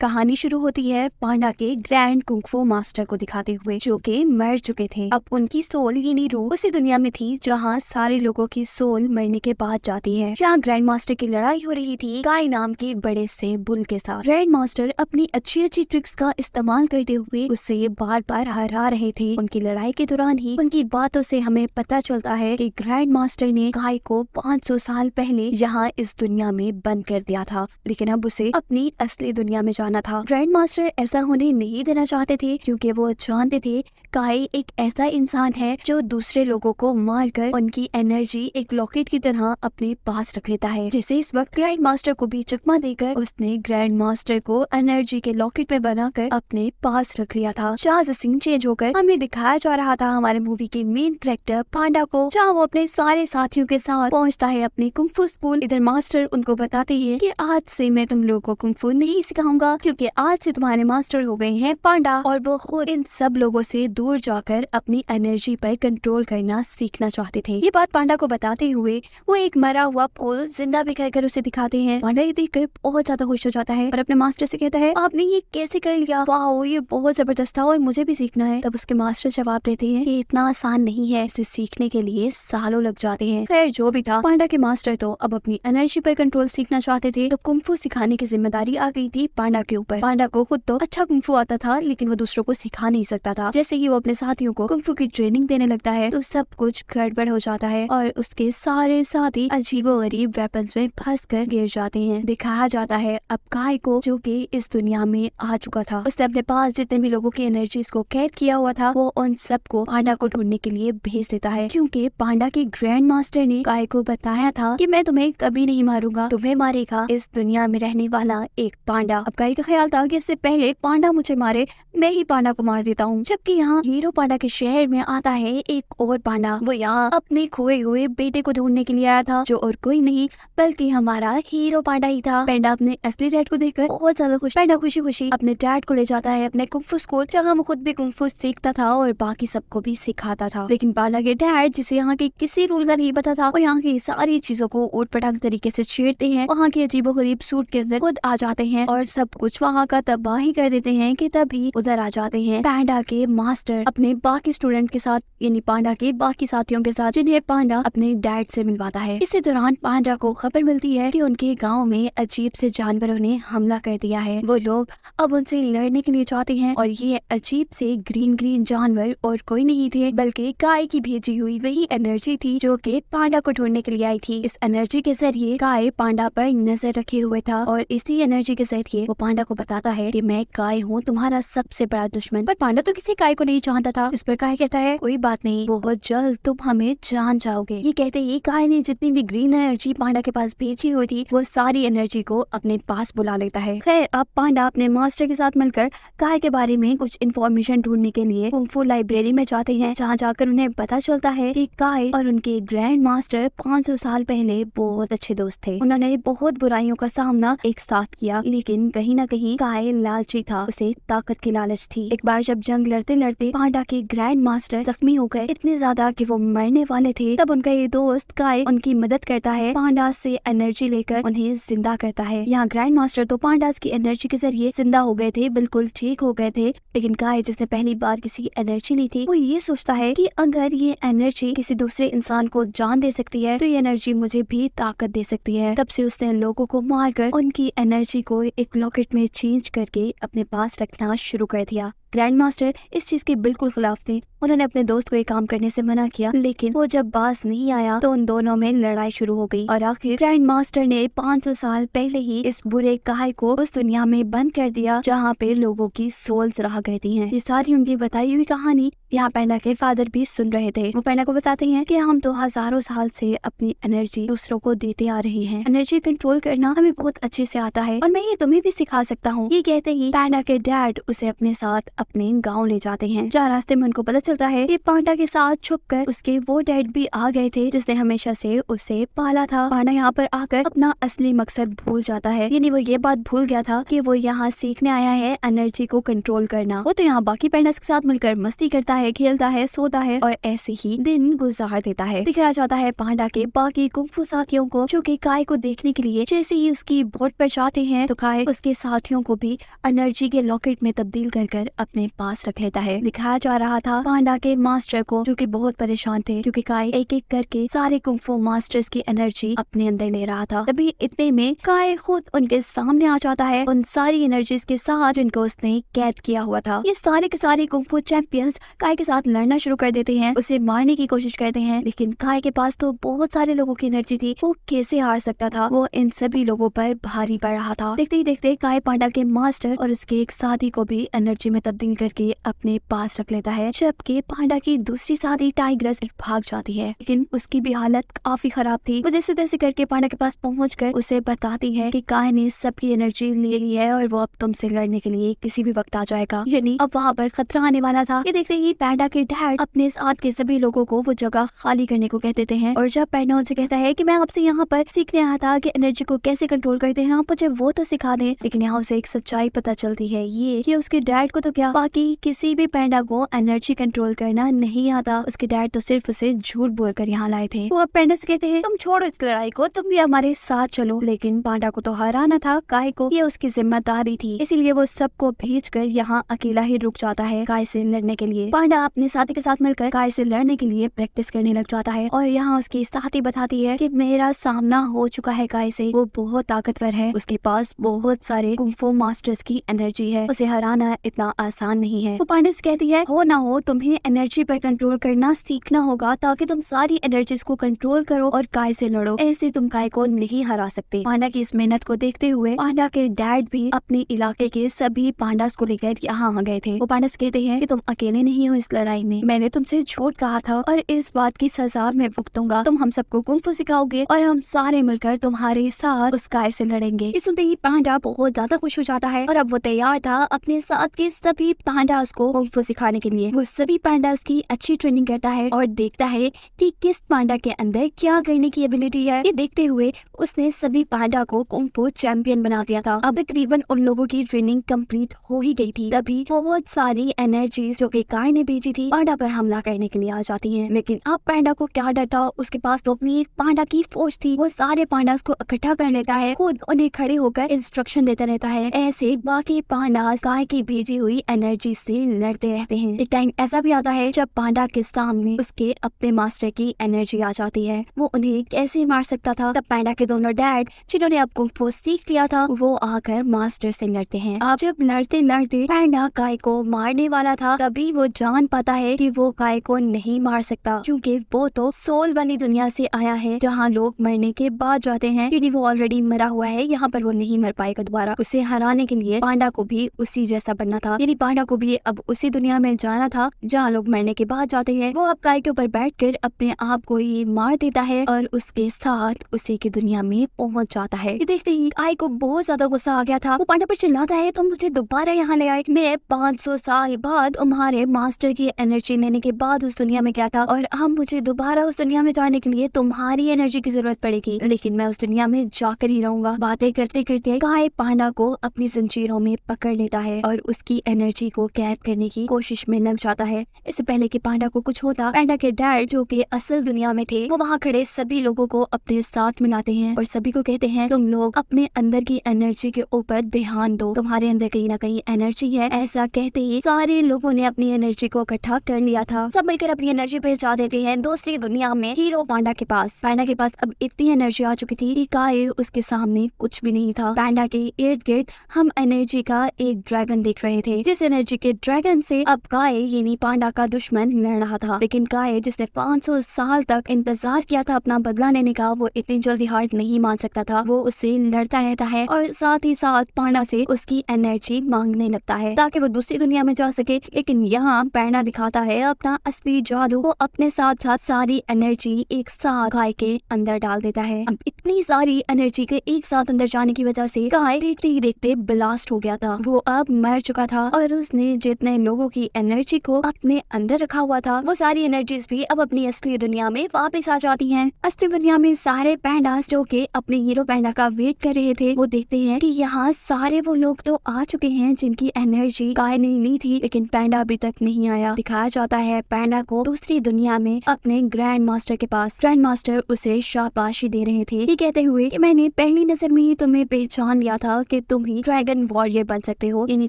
कहानी शुरू होती है पांडा के ग्रैंड कुंगफू मास्टर को दिखाते हुए, जो कि मर चुके थे। अब उनकी सोल यानी रूह उसी दुनिया में थी, जहाँ सारे लोगों की सोल मरने के बाद जाती है। जहाँ ग्रैंड मास्टर की लड़ाई हो रही थी? गाय नाम के बड़े से बुल के साथ। ग्रैंड मास्टर अपनी अच्छी अच्छी ट्रिक्स का इस्तेमाल करते हुए उससे बार बार हरा रहे थे। उनकी लड़ाई के दौरान ही उनकी बातों से हमें पता चलता है कि ग्रैंड मास्टर ने गाय को 500 साल पहले यहाँ इस दुनिया में बंद कर दिया था। लेकिन अब उसे अपनी असली दुनिया में जाना था। ग्रैंड मास्टर ऐसा होने नहीं देना चाहते थे, क्योंकि वो जानते थे काई एक ऐसा इंसान है जो दूसरे लोगों को मारकर उनकी एनर्जी एक लॉकेट की तरह अपने पास रख लेता है। जैसे इस वक्त ग्रैंड मास्टर को भी चकमा देकर उसने ग्रैंड मास्टर को एनर्जी के लॉकेट में बनाकर अपने पास रख लिया था। जहाँ सिंह चेंज होकर हमें दिखाया जा रहा था हमारे मूवी के मेन करेक्टर पांडा को, जहाँ वो अपने सारे साथियों के साथ पहुँचता है अपने कुंफू स्कूल इधर मास्टर उनको बताते हैं कि आज से मैं तुम लोगों को कुंफू नहीं सिखाऊँगा। क्योंकि आज से तुम्हारे मास्टर हो गए हैं पांडा। और वो खुद इन सब लोगों से दूर जाकर अपनी एनर्जी पर कंट्रोल करना सीखना चाहते थे। ये बात पांडा को बताते हुए वो एक मरा हुआ पोल ज़िंदा भी कहकर उसे दिखाते हैं। पांडा ये देखकर बहुत ज़्यादा खुश हो जाता है और अपने मास्टर से कहता है, आपने ये कैसे कर लिया? वाह ये बहुत ज़बरदस्त था और मुझे भी सीखना है। तब उसके मास्टर जवाब देते हैं, ये इतना आसान नहीं है। इसे सीखने के लिए सालों लग जाते हैं। खैर, जो भी था, पांडा के मास्टर तो अब अपनी एनर्जी पर कंट्रोल सीखना चाहते थे। तो कुंफू सिखाने की ज़िम्मेदारी आ गई थी पांडा के ऊपर। पांडा को खुद तो अच्छा कुंफू आता था, लेकिन वो दूसरों को सिखा नहीं सकता था। जैसे ही वो अपने साथियों को कुंफू की ट्रेनिंग देने लगता है तो सब कुछ गड़बड़ हो जाता है और उसके सारे साथी अजीबो गरीब वेपन में फंस कर गिर जाते हैं। दिखाया जाता है अब काय को, जो की इस दुनिया में आ चुका था। उसने अपने पास जितने भी लोगों की एनर्जी को कैद किया हुआ था, वो उन सबको पांडा को ढूँढने के लिए भेज देता है। क्योंकि पांडा के ग्रैंड मास्टर ने काय को बताया था कि मैं तुम्हें कभी नहीं मारूँगा, तुम्हें मारेगा। इस दुनिया में रहने वाला एक पांडा। अब काय का ख्याल था कि इससे पहले पांडा मुझे मारे, मैं ही पांडा को मार देता हूँ। जबकि यहाँ हीरो पांडा के शहर में आता है एक और पांडा। वो यहाँ अपने खोए हुए बेटे को ढूँढने के लिए आया था, जो और कोई नहीं, बल्कि हमारा हीरो पांडा ही था। पेंडा अपने असली डैड को देखकर बहुत ज़्यादा खुश, पेंडा खुशी खुशी अपने डैड को ले जाता है, अपने कुंफू स्कूल जहाँ वो खुद भी कुंफू सीखता था और बाकी सबको भी सिखाता था। लेकिन पांडा के डैड, जिसे यहाँ के किसी रूल का नहीं पता था, वो यहाँ की सारी चीज़ों को ऊट पटांग तरीके से छेड़ते हैं, वहाँ के अजीबो गरीब सूट के अंदर खुद आ जाते हैं और सब कुछ वहाँ का तबाही कर देते हैं कि तभी उधर आ जाते हैं। पांडा के मास्टर अपने बाकी स्टूडेंट के साथ, यानी पांडा के बाकी साथियों के साथ, जिन्हें पांडा अपने डैड से मिलवाता है। इसी दौरान पांडा को खबर मिलती है कि उनके गाँव में अजीब से जानवरों ने हमला कर दिया है। वो लोग अब उनसे लड़ने के लिए चाहते हैं और ये अजीब से ग्रीन ग्रीन जानवर और कोई नहीं थे, बल्कि गाय की भेजी हुई वही एनर्जी थी जो कि पांडा को ढूँढने के लिए आई थी। इस एनर्जी के ज़रिए गाय पांडा पर नज़र रखे हुए था और इसी एनर्जी के ज़रिए वो पांडा को बताता है कि मैं काय हूँ, तुम्हारा सबसे बड़ा दुश्मन। पर पांडा तो किसी काय को नहीं जानता था। इस पर काय कहता है, कोई बात नहीं, बहुत जल्द तुम हमें जान जाओगे। ये कहते ही काय ने जितनी भी ग्रीन एनर्जी पांडा के पास भेजी हुई थी, वो सारी एनर्जी को अपने पास बुला लेता है। खैर, अब पांडा अपने मास्टर के साथ मिलकर काय के बारे में कुछ इन्फॉर्मेशन ढूँढने के लिए कुंफू लाइब्रेरी में जाते हैं, जहाँ जाकर उन्हें पता चलता है कि काय और उनके ग्रैंड मास्टर 500 साल पहले बहुत अच्छे दोस्त थे। उन्होंने बहुत बुराइयों का सामना एक साथ किया, लेकिन कहीं ना कहीं काय लालची था। उसे ताकत की लालच थी। एक बार जब जंग लड़ते लड़ते पांडा के ग्रैंड मास्टर जख्मी हो गए, इतने ज़्यादा कि वो मरने वाले थे, तब उनका ये दोस्त काय उनकी मदद करता है, पांडा से एनर्जी लेकर उन्हें ज़िंदा करता है। यहाँ ग्रैंड मास्टर तो पांडास की एनर्जी के ज़रिए ज़िंदा हो गए थे, बिल्कुल ठीक हो गए थे, लेकिन काय जिसने पहली बार किसी की एनर्जी ली थी, वो ये सोचता है की अगर ये एनर्जी किसी दूसरे इंसान को जान दे सकती है तो ये एनर्जी मुझे भी ताकत दे सकती है। तब से उसने लोगों को मारकर उनकी एनर्जी को एक लॉकेट में चेंज करके अपने पास रखना शुरू कर दिया। ग्रैंड मास्टर इस चीज़ के बिल्कुल खिलाफ थे। उन्होंने अपने दोस्त को ये काम करने से मना किया, लेकिन वो जब बास नहीं आया तो उन दोनों में लड़ाई शुरू हो गई। और आखिर ग्रैंड मास्टर ने 500 साल पहले ही इस बुरे काय को उस दुनिया में बंद कर दिया, जहाँ पे लोगों की सोल्स रहा करती हैं। ये सारी उनकी बताई हुई कहानी यहाँ पैंडा के फादर भी सुन रहे थे। वो पैंडा को बताते हैं कि हम तो हज़ारों साल से अपनी एनर्जी दूसरों को देते आ रहे हैं। एनर्जी कंट्रोल करना हमें बहुत अच्छे से आता है, और मैं ये तुम्हें भी सिखा सकता हूँ। ये कहते ही पैंडा के डैड उसे अपने साथ अपने गाँव ले जाते हैं। जहाँ रास्ते में उनको पता चलता है की पांडा के साथ छुप कर उसके वो डैड भी आ गए थे, जिसने हमेशा से उसे पाला था। पांडा यहाँ पर आकर अपना असली मकसद भूल जाता है। यानी वो ये बात भूल गया था कि वो यहाँ सीखने आया है एनर्जी को कंट्रोल करना। वो तो यहाँ बाकी पेंडस के साथ मिलकर मस्ती करता है, खेलता है, सोता है और ऐसे ही दिन गुजार देता है। दिखाया जाता है पांडा के बाकी कुंफू साथियों को, जो कि काय को देखने के लिए जैसे ही उसकी बोट पर जाते हैं तो काय उसके साथियों को भी एनर्जी के लॉकेट में तब्दील कर कर अपने पास रख लेता है। दिखाया जा रहा था पांडा के मास्टर को, जो कि बहुत परेशान थे, क्योंकि काय एक एक करके सारे कुंफू मास्टर्स की एनर्जी अपने अंदर ले रहा था। तभी इतने में काय खुद उनके सामने आ जाता है। उन सारी एनर्जीज के साथ जिनको उसने कैद किया हुआ था। ये सारे के सारे कुंफू चैंपियंस काय के साथ लड़ना शुरू कर देते हैं, उसे मारने की कोशिश करते हैं। लेकिन काय के पास तो बहुत सारे लोगों की एनर्जी थी, वो कैसे हार सकता था? वो इन सभी लोगों पर भारी पड़ रहा था। देखते ही देखते काय पांडा के मास्टर और उसके एक साथी को भी एनर्जी में तब्दील करके अपने पास रख लेता है जबकि पांडा की दूसरी साथी टाइग्रस भाग जाती है। लेकिन उसकी भी हालत काफ़ी खराब थी। वो जैसे तैसे करके पांडा के पास पहुँच उसे बताती है की काय ने सबकी एनर्जी ले ली है और वो अब तुमसे लड़ने के लिए किसी भी वक्त आ जाएगा। यानी अब वहाँ पर खतरा आने वाला था। ये देखते ही पैंडा के डैड अपने साथ के सभी लोगों को वो जगह खाली करने को कह देते हैं। और जब पैंडा उनसे कहता है कि मैं आपसे यहाँ पर सीखने आया था कि एनर्जी को कैसे कंट्रोल करते हैं, आप मुझे वो तो सिखा दें। लेकिन यहाँ उसे एक सच्चाई पता चलती है ये कि उसके डैड को तो क्या बाकी किसी भी पैंडा को एनर्जी कंट्रोल करना नहीं आता। उसके डैड तो सिर्फ़ उसे झूठ बोलकर यहाँ लाए थे। वो अब पैंडा से कहते हैं, तुम छोड़ो इस लड़ाई को, तुम भी हमारे साथ चलो। लेकिन पांडा को तो हराना था, काय को? ये उसकी ज़िम्मेदारी थी। इसीलिए वो सबको भेज कर यहाँ अकेला ही रुक जाता है, काय से लड़ने के लिए। पांडा अपने साथी के साथ मिलकर काय से लड़ने के लिए प्रैक्टिस करने लग जाता है। और यहाँ उसकी साथी बताती है की मेरा सामना हो चुका है काय से। वो बहुत ताकतवर है। उसके पास बहुत सारे कुंफो मास्टर्स की एनर्जी है। उसे हराना इतना आसान नहीं है। वो पांडे से कहती है, हो ना हो, तुम्हें एनर्जी पर कंट्रोल करना सीखना होगा ताकि तुम सारी एनर्जीज को कंट्रोल करो और काय से लड़ो। ऐसे तुम काय को नहीं हरा सकते। पांडा की इस मेहनत को देखते हुए पांडा के डैड भी अपने इलाके के सभी पांडास को लेकर यहाँ आ गए थे। वो पांडस कहते हैं कि तुम अकेले नहीं हो इस लड़ाई में। मैंने तुमसे झूठ कहा था और इस बात की सजा मैं भुगतूँगा। तुम हम सबको कुंफू सिखाओगे और हम सारे मिलकर तुम्हारे साथ उस काय से लड़ेंगे। इस सुनते ही पांडा बहुत ज़्यादा खुश हो जाता है और अब वो तैयार था अपने साथ के सभी पांडास को कुंफू सिखाने के लिए। वो सभी पांडास की अच्छी ट्रेनिंग करता है और देखता है कि किस पांडा के अंदर क्या करने की एबिलिटी है। ये देखते हुए उसने सभी पांडा को कुंफू चैंपियन बना दिया था। अब तकरीबन उन लोगों की ट्रेनिंग कंप्लीट हो ही गई थी। तभी बहुत सारी एनर्जी जो की काय ने भेजी थी पांडा पर हमला करने के लिए आ जाती है। लेकिन अब पांडा को क्या डर था, उसके पास तो अपनी एक पांडा की फौज थी। वो सारे पांडा को इकट्ठा कर लेता है, खुद उन्हें खड़े होकर इंस्ट्रक्शन देता रहता है। ऐसे बाकी पांडा काय की भेजी हुई एनर्जी से लड़ते रहते हैं। एक टाइम ऐसा भी आता है, जब पांडा के सामने उसके अपने मास्टर की एनर्जी आ जाती है। वो उन्हें कैसे मार सकता था? तब पांडा के दोनों डैड जिन्होंने अब कुंफू सीख लिया था, वो आकर मास्टर से लड़ते हैं। अब जब लड़ते लड़ते पांडा काय को मारने वाला था, तभी वो जान पाता है कि वो काय को नहीं मार सकता, क्योंकि वो तो सोल वाली दुनिया से आया है, जहाँ लोग मरने के बाद जाते हैं। क्योंकि वो ऑलरेडी मरा हुआ है, यहाँ पर वो नहीं मर पाएगा दोबारा। उसे हराने के लिए पांडा को भी उसी जैसा बनना था। यानी पांडा को भी अब उसी दुनिया में जाना था, जहाँ लोग मरने के बाद जाते हैं। वो अब गाय के ऊपर बैठ कर अपने आप को ही मार देता है और उसके साथ उसी की दुनिया में पहुँच जाता है। देखते ही काय को बहुत ज़्यादा गुस्सा आ गया था। वो पांडा पर चिल्लाता है, तुम मुझे दोबारा यहाँ ले आए। मैं पाँच सौ साल बाद तुम्हारे मास्टर की एनर्जी लेने के बाद उस दुनिया में गया था और अब मुझे दोबारा उस दुनिया में जाने के लिए तुम्हारी एनर्जी की ज़रूरत पड़ेगी। लेकिन मैं उस दुनिया में जाकर ही रहूँगा। बातें करते करते गाय पांडा को अपनी जंजीरों में पकड़ लेता है और उसकी एनर्जी को कैद करने की कोशिश में लग जाता है। इससे पहले कि पांडा को कुछ होता, पांडा के डैड जो कि असल दुनिया में थे, वो वहाँ खड़े सभी लोगों को अपने साथ मिलाते हैं और सभी को कहते हैं, तुम लोग अपने अंदर की एनर्जी के ऊपर ध्यान दो। तुम्हारे अंदर कहीं ना कहीं एनर्जी है, ऐसा कहते ही सारे लोगों ने अपनी एनर्जी को इकट्ठा कर लिया था। सब मिलकर अपनी एनर्जी पहुँचा देते हैं दूसरी दुनिया में हीरो पांडा के पास। पांडा के पास अब इतनी एनर्जी आ चुकी थी कि काय उसके सामने कुछ भी नहीं था। पांडा के इर्द गिर्द हम एनर्जी का एक ड्रैगन देख रहे थे जिस एनर्जी के ड्रैगन से अब गाय यानी पांडा का दुश्मन लड़ रहा था। लेकिन गाय जिसने 500 साल तक इंतज़ार किया था अपना बदला लेने का, वो इतनी जल्दी हार नहीं मान सकता था। वो उससे लड़ता रहता है और साथ ही साथ पांडा से उसकी एनर्जी मांगने लगता है, ताकि वो दूसरी दुनिया में जा सके। लेकिन यहाँ पैंडा दिखाता है अपना असली जादू को अपने साथ साथ सारी एनर्जी एक साथ गाय के अंदर डाल देता है। अब इतनी सारी एनर्जी के एक साथ अंदर जाने की वजह से गाय देखते ही देखते ब्लास्ट हो गया था। वो अब मर चुका था और पर उसने जितने लोगों की एनर्जी को अपने अंदर रखा हुआ था, वो सारी एनर्जीज भी अब अपनी असली दुनिया में वापस आ जाती हैं। असली दुनिया में सारे पैंडास जो के अपने हीरो पैंडा का वेट कर रहे थे, वो देखते हैं कि यहाँ सारे वो लोग तो आ चुके हैं जिनकी एनर्जी काय नहीं ली थी, लेकिन पैंडा अभी तक नहीं आया। दिखाया जाता है पैंडा को दूसरी दुनिया में अपने ग्रैंड मास्टर के पास। ग्रैंड मास्टर उसे शाबाशी दे रहे थे। ये कहते हुए कि मैंने पहली नज़र में ही तुम्हें पहचान लिया था कि तुम ही ड्रैगन वॉरियर बन सकते हो। यानी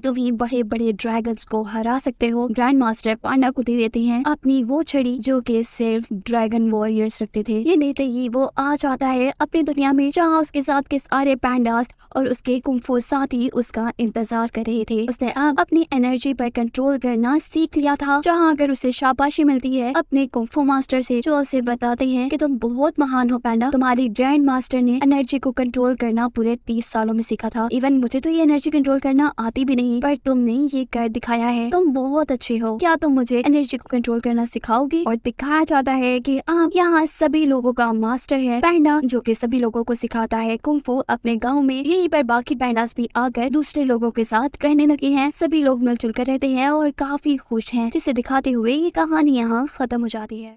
तुम ही बड़े बड़े ड्रैगन को हरा सकते हो। ग्रैंड मास्टर पांडा को दे देते हैं अपनी वो छड़ी जो कि सिर्फ़ ड्रैगन वॉरियर्स रखते थे। ये लेते ही वो आ जाता है अपनी दुनिया में जहाँ उसके साथ के सारे पैंडास और उसके कुंफू साथी उसका इंतज़ार कर रहे थे। उसने अब अपनी एनर्जी पर कंट्रोल करना सीख लिया था, जहाँ अगर उसे शाबाशी मिलती है अपने कुंफू मास्टर से, जो उसे बताते हैं कि तुम बहुत महान हो पैंडा तुम्हारे ग्रैंड मास्टर ने एनर्जी को कंट्रोल करना पूरे तीस सालों में सीखा था। इवन मुझे तो ये एनर्जी कंट्रोल करना आती भी नहीं, पर तुमने ये कर दिखाया है। तुम बहुत अच्छे हो। क्या तुम मुझे एनर्जी को कंट्रोल करना सिखाओगी? और दिखाया जाता है कि आप यहाँ सभी लोगों का मास्टर है। पैंडा, जो कि सभी लोगों को सिखाता है कुंफू अपने गाँव में। यहीं पर बाकी पैंडास भी आकर दूसरे लोगों के साथ रहने लगे हैं। सभी लोग मिलजुल कर रहते हैं और काफ़ी खुश है। जिसे दिखाते हुए ये कहानी यहाँ खत्म हो जाती है।